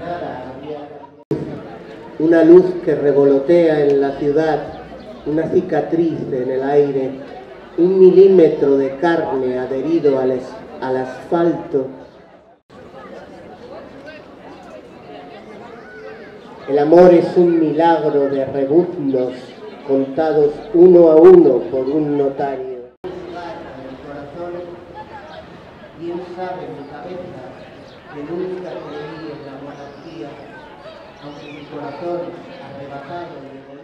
Nada había. Una luz que revolotea en la ciudad, una cicatriz en el aire, un milímetro de carne adherido al, al asfalto. El amor es un milagro de rebuznos contados uno a uno por un notario. Bien sabe mi cabeza que nunca creí en la monarquía, aunque mi corazón arrebatado de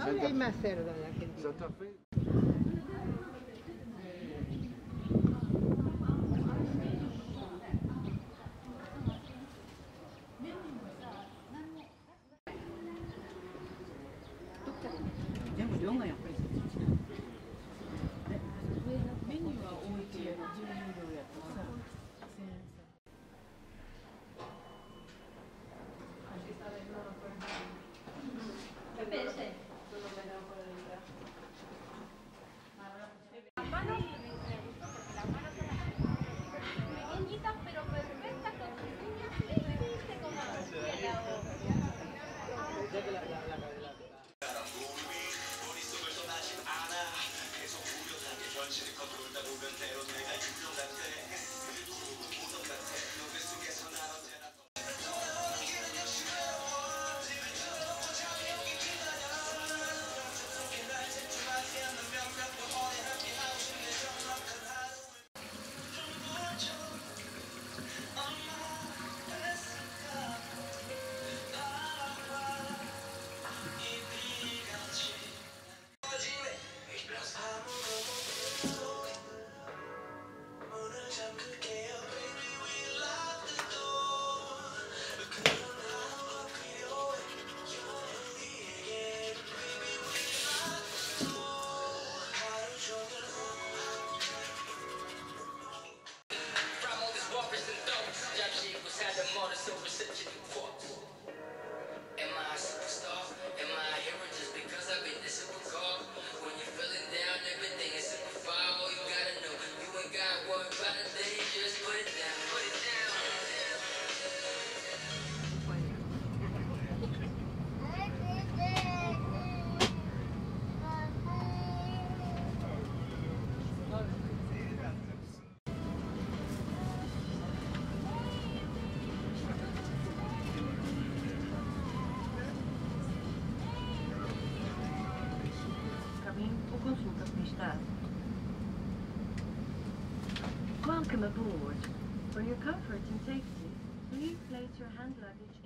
Ahora hay más cerdo en Argentina. 현실이 거둘다 보면 때론 내가 인정한데 Welcome aboard. For your comfort and safety, please place your hand luggage